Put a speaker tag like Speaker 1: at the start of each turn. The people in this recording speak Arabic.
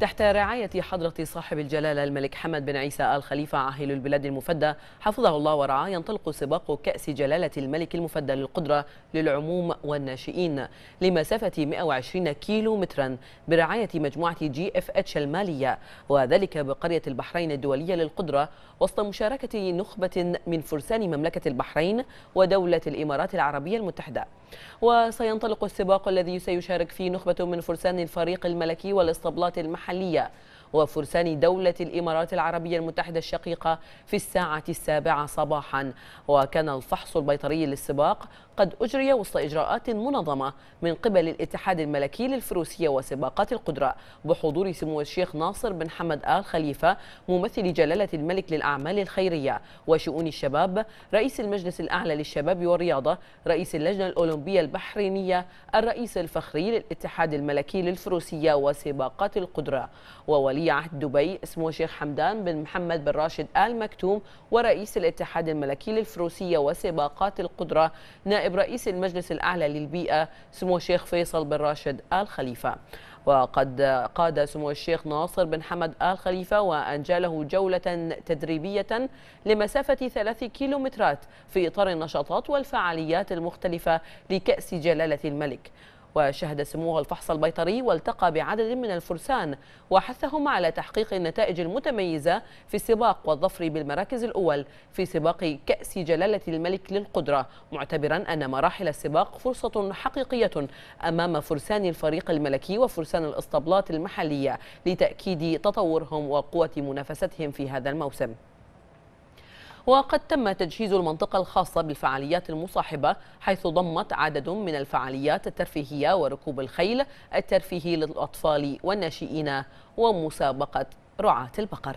Speaker 1: تحت رعاية حضرة صاحب الجلالة الملك حمد بن عيسى آل خليفة عاهل البلاد المفدى. حفظه الله ورعاه ينطلق سباق كأس جلالة الملك المفدى للقدرة للعموم والناشئين. لمسافة 120 كيلو مترا برعاية مجموعة GFH المالية وذلك بقرية البحرين الدولية للقدرة وسط مشاركة نخبة من فرسان مملكة البحرين ودولة الإمارات العربية المتحدة. وسينطلق السباق الذي سيشارك فيه نخبة من فرسان الفريق الملكي والاسطبلات المحلية. وفرسان دولة الإمارات العربية المتحدة الشقيقة في الساعة السابعة صباحا. وكان الفحص البيطري للسباق قد أجري وسط إجراءات منظمة من قبل الاتحاد الملكي للفروسية وسباقات القدرة بحضور سمو الشيخ ناصر بن حمد آل خليفة ممثل جلالة الملك للأعمال الخيرية وشؤون الشباب رئيس المجلس الأعلى للشباب والرياضة رئيس اللجنة الأولمبية البحرينية الرئيس الفخري للاتحاد الملكي للفروسية وسباقات القدرة. وولي عهد دبي اسمه الشيخ حمدان بن محمد بن راشد آل مكتوم ورئيس الاتحاد الملكي للفروسية وسباقات القدرة نائب رئيس المجلس الأعلى للبيئة سمو الشيخ فيصل بن راشد آل خليفة. وقد قاد سمو الشيخ ناصر بن حمد آل خليفة وأنجى له جولة تدريبية لمسافة ثلاث كيلومترات في إطار النشاطات والفعاليات المختلفة لكأس جلالة الملك. وشهد سموه الفحص البيطري والتقى بعدد من الفرسان وحثهم على تحقيق النتائج المتميزة في السباق والظفر بالمراكز الأول في سباق كأس جلالة الملك للقدرة معتبرا أن مراحل السباق فرصة حقيقية أمام فرسان الفريق الملكي وفرسان الإسطبلات المحلية لتأكيد تطورهم وقوة منافستهم في هذا الموسم. وقد تم تجهيز المنطقة الخاصة بالفعاليات المصاحبة حيث ضمت عدد من الفعاليات الترفيهية وركوب الخيل الترفيهي للأطفال والناشئين ومسابقة رعاة البقر.